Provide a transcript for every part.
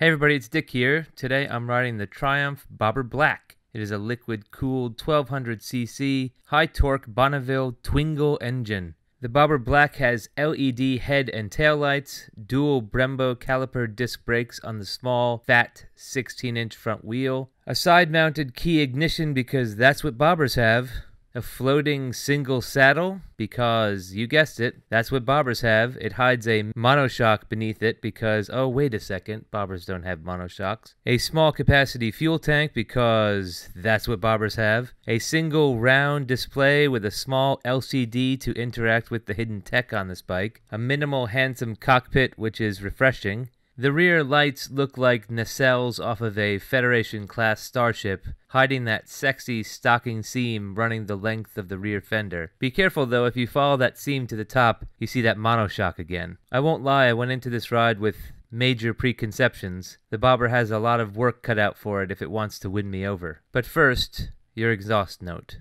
Hey everybody, it's Dick here. Today I'm riding the Triumph Bobber Black. It is a liquid cooled 1200cc high torque Bonneville Twingle engine. The Bobber Black has LED head and tail lights, dual Brembo caliper disc brakes on the small, fat 16 inch front wheel, a side mounted key ignition because that's what bobbers have, a floating single saddle because you guessed it, that's what bobbers have. It hides a monoshock beneath it because, oh, wait a second, bobbers don't have monoshocks. A small capacity fuel tank because that's what bobbers have. A single round display with a small LCD to interact with the hidden tech on this bike. A minimal handsome cockpit, which is refreshing. The rear lights look like nacelles off of a Federation class starship, hiding that sexy stocking seam running the length of the rear fender. Be careful though, if you follow that seam to the top, you see that monoshock again. I won't lie, I went into this ride with major preconceptions. The bobber has a lot of work cut out for it if it wants to win me over. But first, your exhaust note.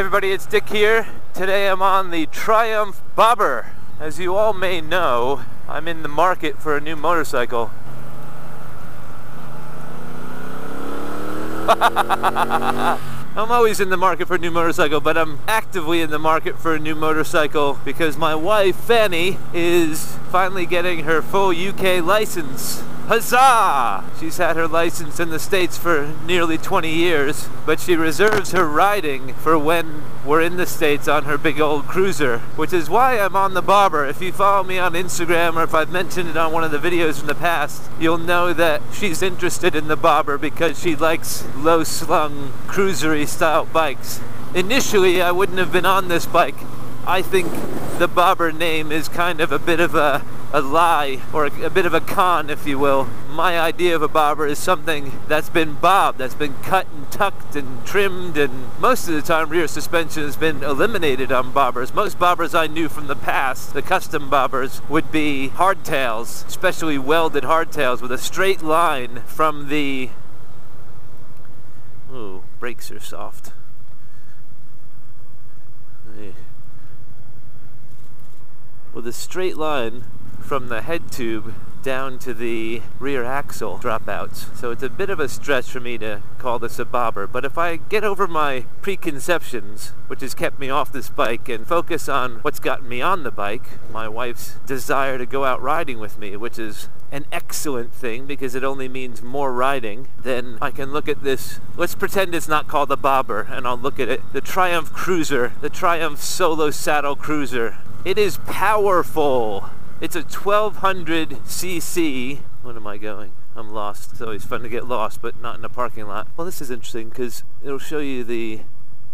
Everybody, it's Dick here. Today I'm on the Triumph Bobber. As you all may know, I'm in the market for a new motorcycle. I'm always in the market for a new motorcycle, but I'm actively in the market for a new motorcycle because my wife, Fanny, is finally getting her full UK license. Huzzah! She's had her license in the States for nearly 20 years, but she reserves her riding for when we're in the States on her big old cruiser, which is why I'm on the bobber. If you follow me on Instagram or if I've mentioned it on one of the videos in the past, you'll know that she's interested in the bobber because she likes low-slung, cruisery style bikes. Initially, I wouldn't have been on this bike. I think the bobber name is kind of a bit of a a lie or a, a, bit of a con, if you will. My idea of a bobber is something that's been bobbed, that's been cut and tucked and trimmed, and most of the time rear suspension has been eliminated on bobbers. Most bobbers I knew from the past, the custom bobbers, would be hardtails, especially welded hardtails with a straight line from the. Ooh, brakes are soft. With a straight line from the head tube down to the rear axle dropouts. So it's a bit of a stretch for me to call this a bobber. But if I get over my preconceptions, which has kept me off this bike, and focus on what's gotten me on the bike, my wife's desire to go out riding with me, which is an excellent thing because it only means more riding, then I can look at this. Let's pretend it's not called a bobber, and I'll look at it. The Triumph Cruiser, the Triumph Solo Saddle Cruiser. It is powerful. It's a 1200 cc. What am I going? I'm lost. It's always fun to get lost, but not in a parking lot. Well, this is interesting because it'll show you the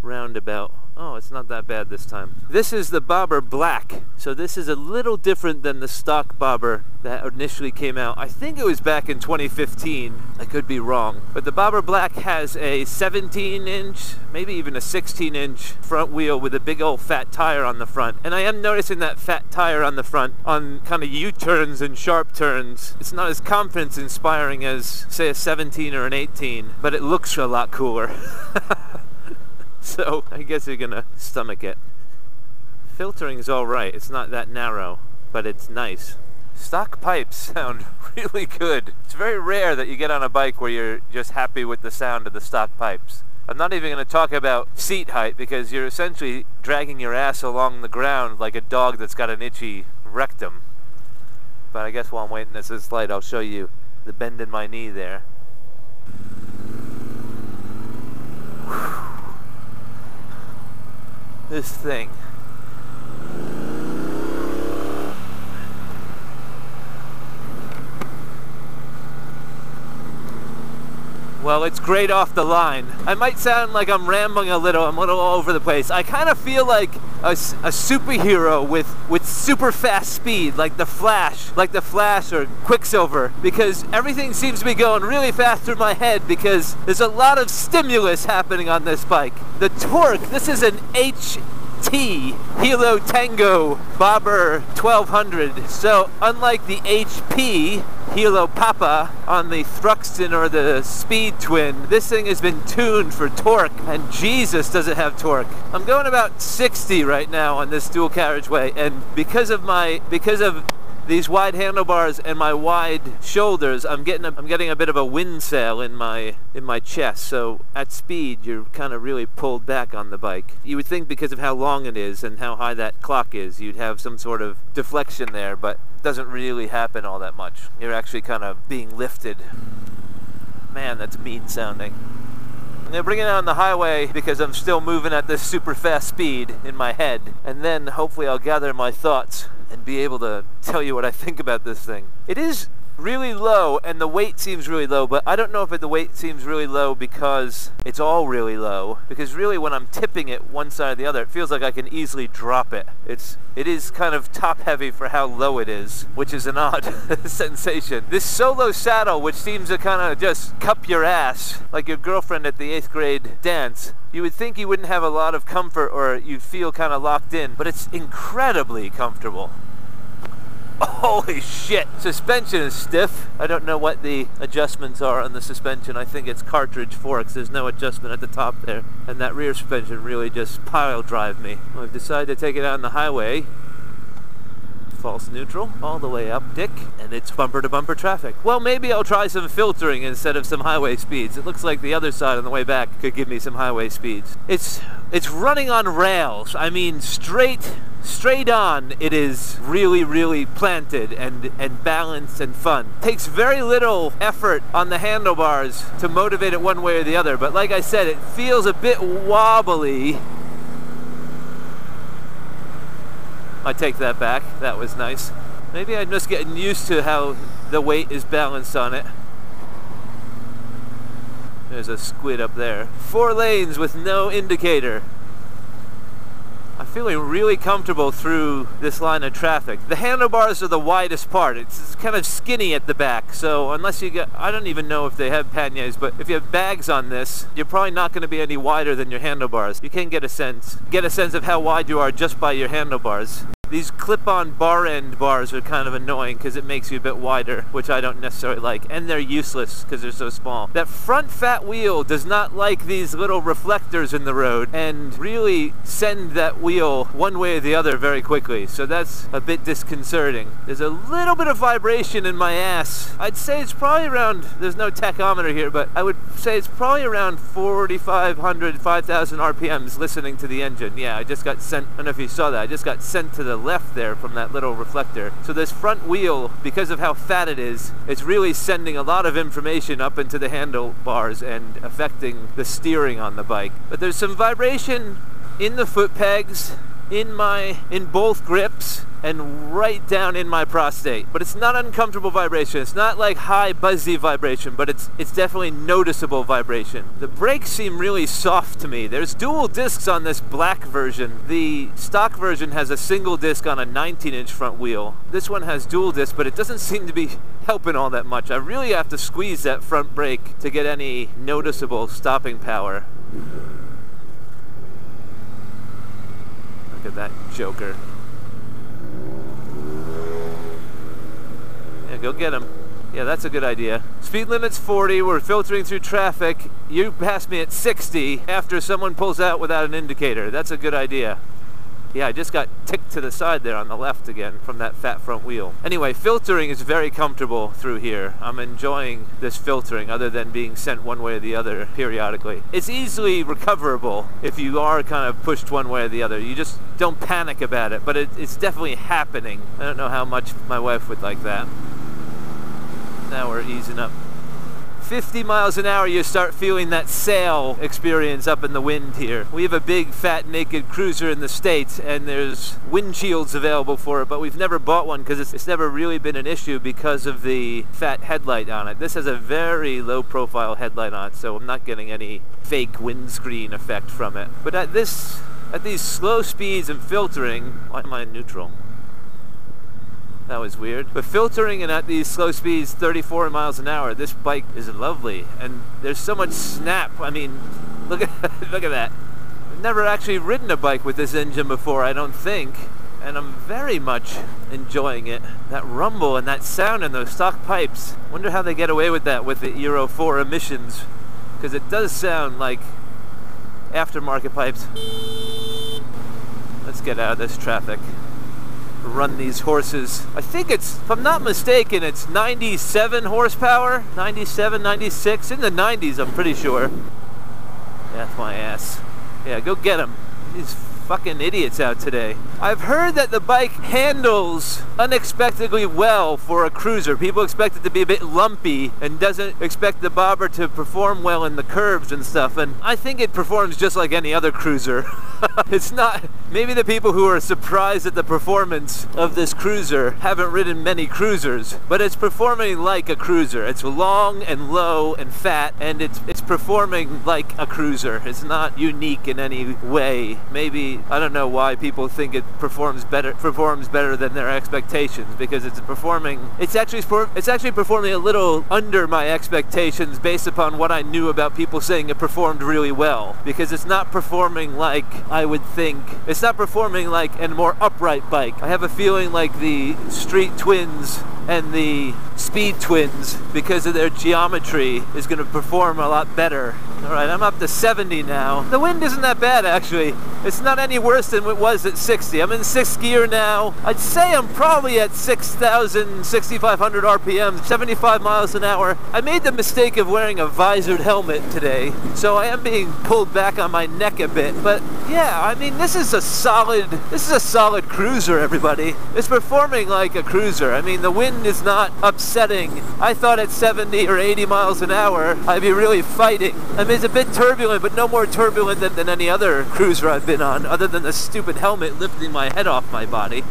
roundabout Oh, it's not that bad this time. This is the Bobber Black. So this is a little different than the stock Bobber that initially came out. I think it was back in 2015. I could be wrong. But the Bobber Black has a 17 inch, maybe even a 16 inch front wheel with a big old fat tire on the front. And I am noticing that fat tire on the front on kind of U-turns and sharp turns. It's not as confidence inspiring as say a 17 or an 18, but it looks a lot cooler. so I guess you're gonna stomach it. Filtering is alright, it's not that narrow, but it's nice. Stock pipes sound really good. It's very rare that you get on a bike where you're just happy with the sound of the stock pipes. I'm not even going to talk about seat height because you're essentially dragging your ass along the ground like a dog that's got an itchy rectum. But I guess while I'm waiting this light, I'll show you the bend in my knee there. This thing. Well, it's great off the line. I might sound like I'm rambling a little, I'm a little all over the place. I kind of feel like a, a, superhero with, with super fast speed, like the Flash, like the Flash or Quicksilver, because everything seems to be going really fast through my head because there's a lot of stimulus happening on this bike. The torque, this is an H T Hilo Tango Bobber 1200. So unlike the HP Hilo Papa on the Thruxton or the Speed Twin, this thing has been tuned for torque and Jesus does it have torque. I'm going about 60 right now on this dual carriageway and because of my because of these wide handlebars and my wide shoulders, I'm getting a, I'm getting a bit of a wind sail in my in my chest. So at speed, you're kind of really pulled back on the bike. You would think because of how long it is and how high that clock is, you'd have some sort of deflection there, but it doesn't really happen all that much. You're actually kind of being lifted. Man, that's mean sounding. I'm gonna bring it on the highway because I'm still moving at this super fast speed in my head. And then hopefully I'll gather my thoughts and be able to tell you what I think about this thing. It is really low and the weight seems really low but I don't know if it, the weight seems really low because it's all really low because really when I'm tipping it one side or the other it feels like I can easily drop it. It's it is kind of top heavy for how low it is which is an odd sensation. This solo saddle which seems to kind of just cup your ass like your girlfriend at the eighth grade dance you would think you wouldn't have a lot of comfort or you'd feel kind of locked in but it's incredibly comfortable Holy shit! Suspension is stiff. I don't know what the adjustments are on the suspension. I think it's cartridge forks. There's no adjustment at the top there. And that rear suspension really just pile drive me. I've decided to take it out on the highway. False neutral, all the way up, Dick, and it's bumper to bumper traffic. Well, maybe I'll try some filtering instead of some highway speeds. It looks like the other side on the way back could give me some highway speeds. It's it's running on rails. I mean, straight straight on it is really really planted and and balanced and fun takes very little effort on the handlebars to motivate it one way or the other but like I said it feels a bit wobbly I take that back that was nice maybe I'm just getting used to how the weight is balanced on it there's a squid up there four lanes with no indicator I'm feeling really comfortable through this line of traffic. The handlebars are the widest part. It's kind of skinny at the back, so unless you get, I don't even know if they have panniers, but if you have bags on this, you're probably not going to be any wider than your handlebars. You can get a sense, get a sense of how wide you are just by your handlebars. These clip-on bar end bars are kind of annoying because it makes you a bit wider, which I don't necessarily like, and they're useless because they're so small. That front fat wheel does not like these little reflectors in the road and really send that wheel one way or the other very quickly, so that's a bit disconcerting. There's a little bit of vibration in my ass. I'd say it's probably around, there's no tachometer here, but I would say it's probably around 4,500, 5,000 RPMs listening to the engine. Yeah, I just got sent, I don't know if you saw that, I just got sent to the left there from that little reflector. So this front wheel, because of how fat it is, it's really sending a lot of information up into the handlebars and affecting the steering on the bike. But there's some vibration in the foot pegs, in my, in both grips, and right down in my prostate. But it's not uncomfortable vibration. It's not like high buzzy vibration, but it's it's definitely noticeable vibration. The brakes seem really soft to me. There's dual discs on this black version. The stock version has a single disc on a 19 inch front wheel. This one has dual disc, but it doesn't seem to be helping all that much. I really have to squeeze that front brake to get any noticeable stopping power. Look at that joker. Yeah, go get him. Yeah, that's a good idea. Speed limit's 40, we're filtering through traffic. You pass me at 60 after someone pulls out without an indicator. That's a good idea. Yeah, I just got ticked to the side there on the left again from that fat front wheel. Anyway, filtering is very comfortable through here. I'm enjoying this filtering other than being sent one way or the other periodically. It's easily recoverable if you are kind of pushed one way or the other. You just don't panic about it, but it, it's definitely happening. I don't know how much my wife would like that. Now we're easing up 50 miles an hour, you start feeling that sail experience up in the wind here. We have a big, fat, naked cruiser in the States, and there's windshields available for it, but we've never bought one because it's, it's never really been an issue because of the fat headlight on it. This has a very low profile headlight on it, so I'm not getting any fake windscreen effect from it. But at this, at these slow speeds and filtering, why am I in neutral? That was weird. But filtering and at these slow speeds, 34 miles an hour, this bike is lovely. And there's so much snap. I mean, look at look at that. I've never actually ridden a bike with this engine before, I don't think. And I'm very much enjoying it. That rumble and that sound in those stock pipes. Wonder how they get away with that with the Euro 4 emissions. Because it does sound like aftermarket pipes. Let's get out of this traffic run these horses. I think it's, if I'm not mistaken, it's 97 horsepower, 97, 96, in the 90s I'm pretty sure. That's my ass. Yeah, go get him. He's fucking idiots out today. I've heard that the bike handles unexpectedly well for a cruiser. People expect it to be a bit lumpy and doesn't expect the bobber to perform well in the curves and stuff. And I think it performs just like any other cruiser. it's not, maybe the people who are surprised at the performance of this cruiser haven't ridden many cruisers, but it's performing like a cruiser. It's long and low and fat and it's, it's performing like a cruiser. It's not unique in any way. Maybe I don't know why people think it performs better performs better than their expectations because it's performing it's actually it's actually performing a little under my expectations based upon what I knew about people saying it performed really well because it's not performing like I would think it's not performing like a more upright bike. I have a feeling like the Street Twins and the Speed Twins because of their geometry is going to perform a lot better. All right, I'm up to 70 now. The wind isn't that bad actually. It's not any worse than it was at 60. I'm in sixth gear now. I'd say I'm probably at 6,000, 6,500 RPM, 75 miles an hour. I made the mistake of wearing a visored helmet today, so I am being pulled back on my neck a bit. But yeah, I mean, this is a solid, this is a solid cruiser, everybody. It's performing like a cruiser. I mean, the wind is not upsetting. I thought at 70 or 80 miles an hour, I'd be really fighting. I it's a bit turbulent, but no more turbulent than, than any other cruiser I've been on other than the stupid helmet lifting my head off my body.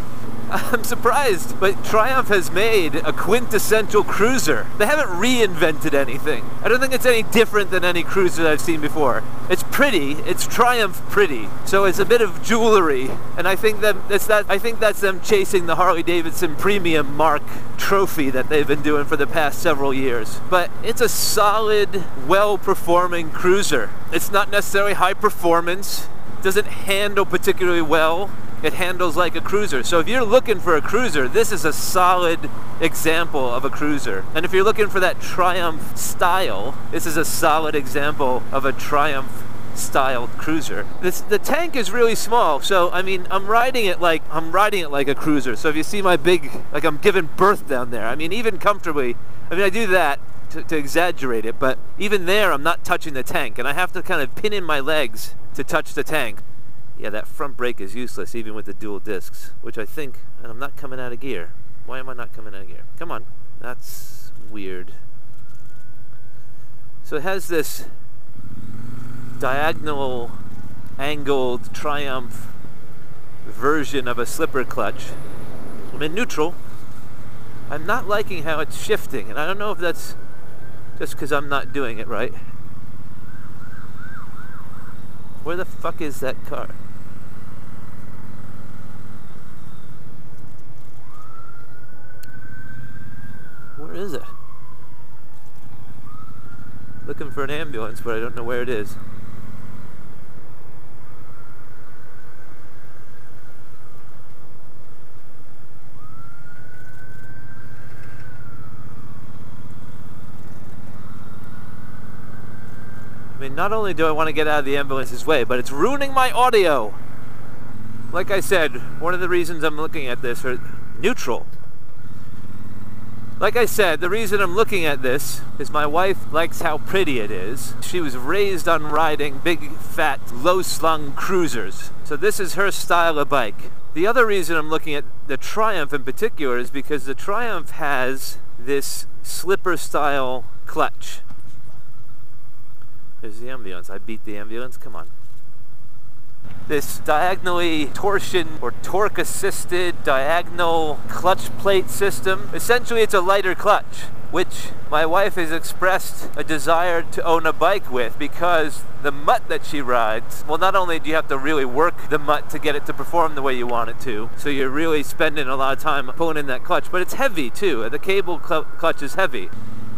I'm surprised, but Triumph has made a quintessential cruiser. They haven't reinvented anything. I don't think it's any different than any cruiser I've seen before. It's pretty, it's Triumph pretty, so it's a bit of jewelry, and I think that that's that. I think that's them chasing the Harley Davidson Premium Mark trophy that they've been doing for the past several years. But it's a solid, well-performing cruiser. It's not necessarily high performance doesn't handle particularly well. It handles like a cruiser. So if you're looking for a cruiser, this is a solid example of a cruiser. And if you're looking for that Triumph style, this is a solid example of a Triumph style cruiser. This the tank is really small, so I mean I'm riding it like I'm riding it like a cruiser. So if you see my big like I'm giving birth down there, I mean even comfortably, I mean I do that to, to exaggerate it, but even there I'm not touching the tank and I have to kind of pin in my legs to touch the tank. Yeah, that front brake is useless even with the dual discs, which I think, and I'm not coming out of gear. Why am I not coming out of gear? Come on. That's weird. So it has this diagonal angled Triumph version of a slipper clutch. I'm in neutral. I'm not liking how it's shifting, and I don't know if that's just because I'm not doing it right. Where the fuck is that car? Where is it? Looking for an ambulance, but I don't know where it is. I mean, not only do I want to get out of the ambulance's way, but it's ruining my audio. Like I said, one of the reasons I'm looking at this are neutral. Like I said, the reason I'm looking at this is my wife likes how pretty it is. She was raised on riding big, fat, low-slung cruisers. So this is her style of bike. The other reason I'm looking at the Triumph in particular is because the Triumph has this slipper style clutch There's the ambulance. I beat the ambulance. Come on. This diagonally torsion or torque assisted diagonal clutch plate system. Essentially, it's a lighter clutch which my wife has expressed a desire to own a bike with because the mutt that she rides, well, not only do you have to really work the mutt to get it to perform the way you want it to, so you're really spending a lot of time pulling in that clutch, but it's heavy too. The cable cl clutch is heavy.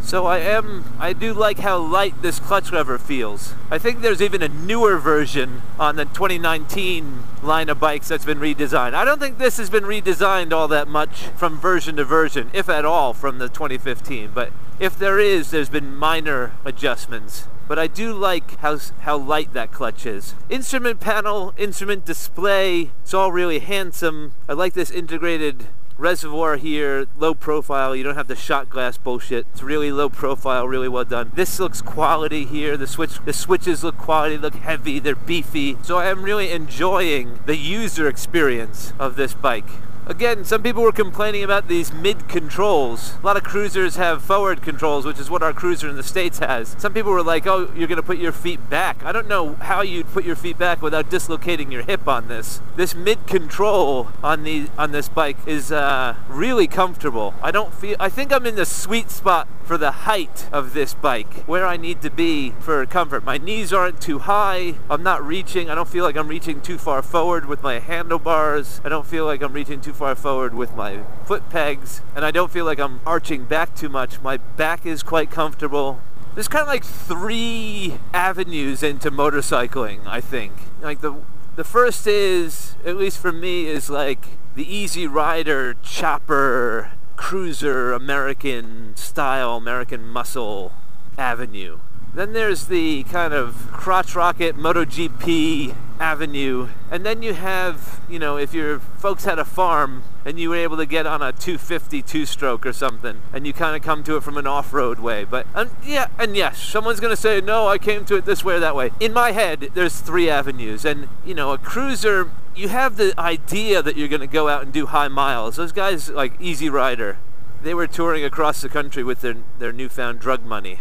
So I am, I do like how light this clutch lever feels. I think there's even a newer version on the 2019 line of bikes that's been redesigned. I don't think this has been redesigned all that much from version to version, if at all, from the 2015. But if there is, there's been minor adjustments but I do like how, how light that clutch is. Instrument panel, instrument display, it's all really handsome. I like this integrated reservoir here, low profile. You don't have the shot glass bullshit. It's really low profile, really well done. This looks quality here. The switch, the switches look quality, look heavy, they're beefy. So I am really enjoying the user experience of this bike. Again, some people were complaining about these mid controls. A lot of cruisers have forward controls, which is what our cruiser in the States has. Some people were like, oh, you're gonna put your feet back. I don't know how you'd put your feet back without dislocating your hip on this. This mid control on the on this bike is uh, really comfortable. I don't feel, I think I'm in the sweet spot for the height of this bike, where I need to be for comfort. My knees aren't too high. I'm not reaching, I don't feel like I'm reaching too far forward with my handlebars. I don't feel like I'm reaching too far forward with my foot pegs, and I don't feel like I'm arching back too much. My back is quite comfortable. There's kind of like three avenues into motorcycling, I think. Like the the first is, at least for me, is like the easy rider, chopper, cruiser, American style, American muscle avenue. Then there's the kind of crotch rocket MotoGP avenue. And then you have, you know, if your folks had a farm and you were able to get on a 250 two stroke or something and you kind of come to it from an off road way. But and yeah, and yes, someone's going to say, no, I came to it this way or that way. In my head, there's three avenues. And, you know, a cruiser, you have the idea that you're going to go out and do high miles. Those guys, like Easy Rider, they were touring across the country with their, their newfound drug money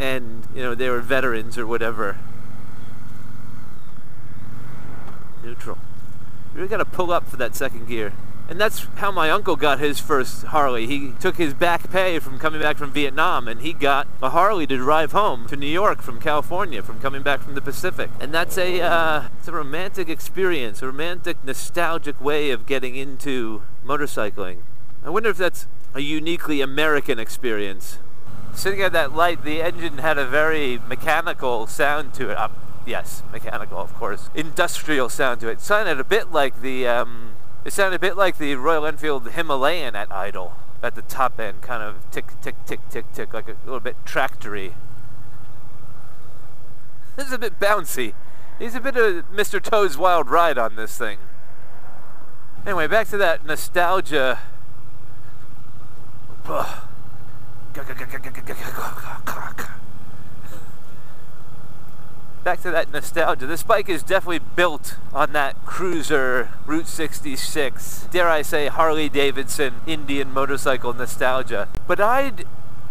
and you know they were veterans or whatever. Neutral. You really got to pull up for that second gear. And that's how my uncle got his first Harley. He took his back pay from coming back from Vietnam and he got a Harley to drive home to New York from California from coming back from the Pacific. And that's a, uh, it's a romantic experience, a romantic, nostalgic way of getting into motorcycling. I wonder if that's a uniquely American experience sitting at that light, the engine had a very mechanical sound to it. Um, yes, mechanical, of course. Industrial sound to it. it sounded a bit like the, um, it sounded a bit like the Royal Enfield Himalayan at Idle. At the top end, kind of tick, tick, tick, tick, tick, like a little bit tractory. This is a bit bouncy. He's a bit of Mr. Toad's Wild Ride on this thing. Anyway, back to that nostalgia. Ugh. Back to that nostalgia. This bike is definitely built on that cruiser Route 66, dare I say Harley Davidson Indian motorcycle nostalgia. But I'd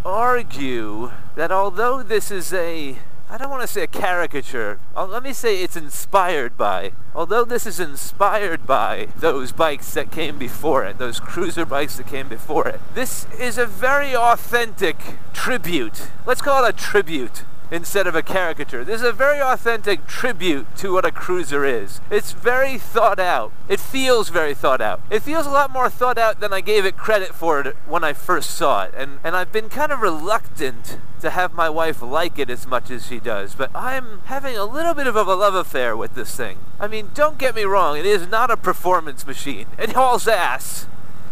argue that although this is a I don't want to say a caricature. Uh, let me say it's inspired by. Although this is inspired by those bikes that came before it, those cruiser bikes that came before it, this is a very authentic tribute. Let's call it a tribute instead of a caricature. This is a very authentic tribute to what a cruiser is. It's very thought out. It feels very thought out. It feels a lot more thought out than I gave it credit for it when I first saw it. And, and I've been kind of reluctant to have my wife like it as much as she does, but I'm having a little bit of a love affair with this thing. I mean, don't get me wrong, it is not a performance machine. It hauls ass.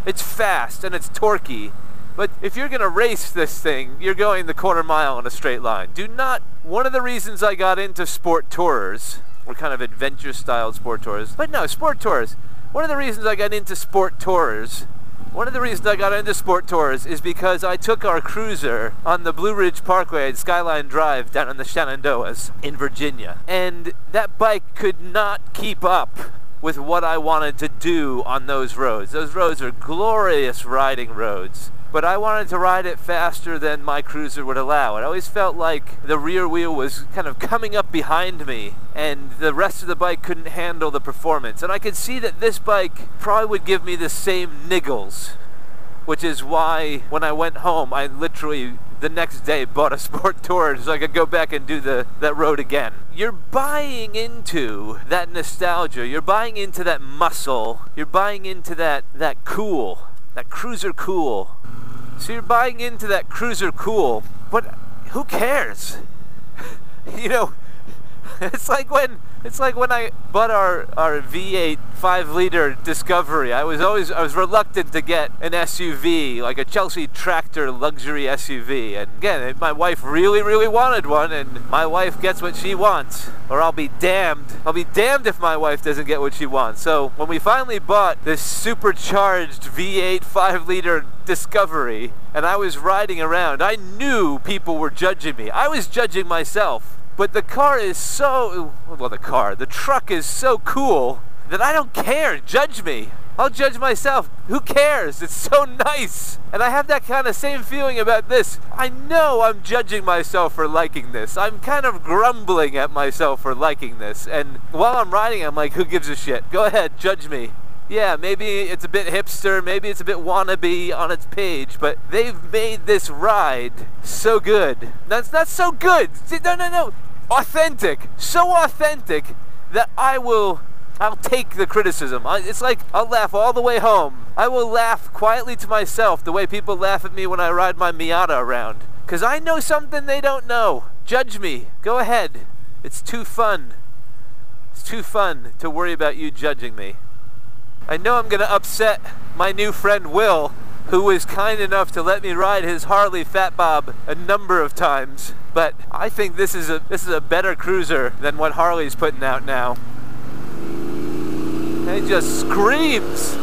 It's fast and it's torquey, but if you're going to race this thing, you're going the quarter mile in a straight line. Do not, one of the reasons I got into sport tours, or kind of adventure style sport tours, but no, sport tours. One of the reasons I got into sport tours one of the reasons I got into sport tours is because I took our cruiser on the Blue Ridge Parkway at Skyline Drive down in the Shenandoahs in Virginia. And that bike could not keep up with what I wanted to do on those roads. Those roads are glorious riding roads but I wanted to ride it faster than my cruiser would allow. It always felt like the rear wheel was kind of coming up behind me and the rest of the bike couldn't handle the performance. And I could see that this bike probably would give me the same niggles, which is why when I went home, I literally the next day bought a sport tour so I could go back and do the that road again. You're buying into that nostalgia. You're buying into that muscle. You're buying into that that cool, that cruiser cool. So you're buying into that cruiser cool, but who cares? you know, it's like when it's like when I bought our, our V8 5 liter Discovery. I was always I was reluctant to get an SUV, like a Chelsea tractor luxury SUV. And again, my wife really, really wanted one, and my wife gets what she wants. Or I'll be damned. I'll be damned if my wife doesn't get what she wants. So when we finally bought this supercharged V8 5 liter Discovery, and I was riding around, I knew people were judging me. I was judging myself. But the car is so, well the car, the truck is so cool that I don't care, judge me. I'll judge myself. Who cares? It's so nice. And I have that kind of same feeling about this. I know I'm judging myself for liking this. I'm kind of grumbling at myself for liking this. And while I'm riding, I'm like, who gives a shit? Go ahead, judge me yeah, maybe it's a bit hipster, maybe it's a bit wannabe on its page, but they've made this ride so good. That's not so good. No, no, no. Authentic. So authentic that I will I'll take the criticism. It's like I'll laugh all the way home. I will laugh quietly to myself the way people laugh at me when I ride my Miata around. Because I know something they don't know. Judge me. Go ahead. It's too fun. It's too fun to worry about you judging me. I know I'm going to upset my new friend Will, who was kind enough to let me ride his Harley Fat Bob a number of times. But I think this is a this is a better cruiser than what Harley's putting out now. It just screams.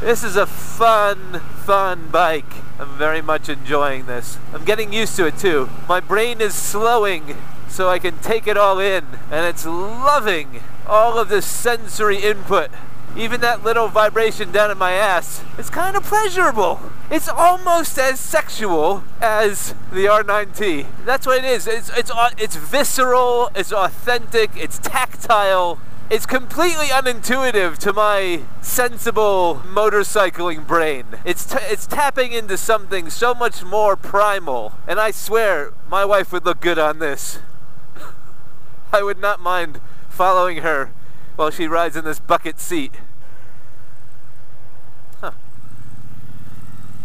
This is a fun, fun bike. I'm very much enjoying this. I'm getting used to it too. My brain is slowing so I can take it all in and it's loving all of this sensory input even that little vibration down in my ass, it's kind of pleasurable. It's almost as sexual as the R9T. That's what it is. It's, it's, it's visceral, it's authentic, it's tactile. It's completely unintuitive to my sensible motorcycling brain. It's, it's tapping into something so much more primal. And I swear, my wife would look good on this. I would not mind following her while she rides in this bucket seat. Huh.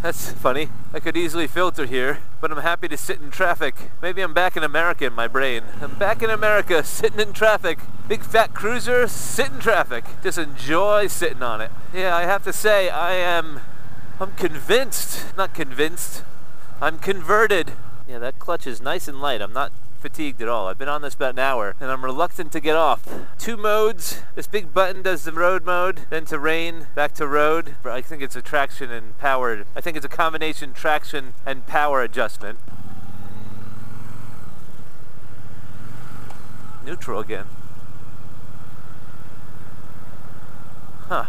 That's funny. I could easily filter here, but I'm happy to sit in traffic. Maybe I'm back in America in my brain. I'm back in America, sitting in traffic. Big fat cruiser, sit in traffic. Just enjoy sitting on it. Yeah, I have to say, I am... I'm convinced. Not convinced. I'm converted. Yeah, that clutch is nice and light. I'm not fatigued at all. I've been on this about an hour and I'm reluctant to get off. Two modes. This big button does the road mode, then to rain, back to road. I think it's a traction and power. I think it's a combination traction and power adjustment. Neutral again. Huh.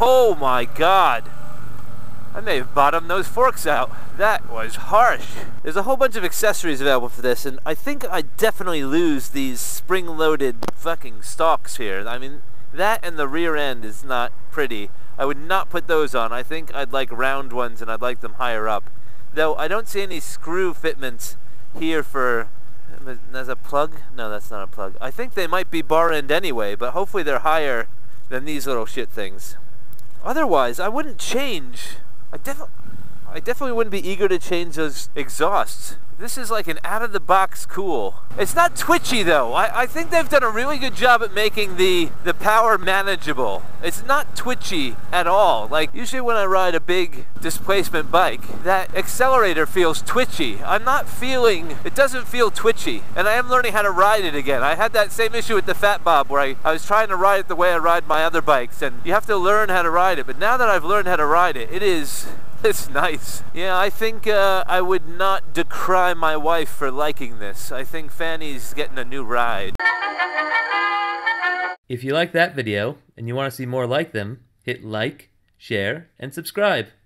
Oh my god! I may have bottomed those forks out. That was harsh. There's a whole bunch of accessories available for this, and I think I definitely lose these spring-loaded fucking stalks here. I mean, that and the rear end is not pretty. I would not put those on. I think I'd like round ones, and I'd like them higher up. Though I don't see any screw fitments here for... Um, There's a plug? No, that's not a plug. I think they might be bar end anyway, but hopefully they're higher than these little shit things. Otherwise, I wouldn't change I definitely, I definitely wouldn't be eager to change those exhausts. This is like an out-of-the-box cool. It's not twitchy though. I, I think they've done a really good job at making the, the power manageable. It's not twitchy at all. Like usually when I ride a big displacement bike, that accelerator feels twitchy. I'm not feeling, it doesn't feel twitchy. And I am learning how to ride it again. I had that same issue with the Fat Bob where I, I was trying to ride it the way I ride my other bikes and you have to learn how to ride it. But now that I've learned how to ride it, it is it's nice. Yeah, I think uh, I would not decry my wife for liking this. I think Fanny's getting a new ride. If you like that video and you want to see more like them, hit like, share, and subscribe.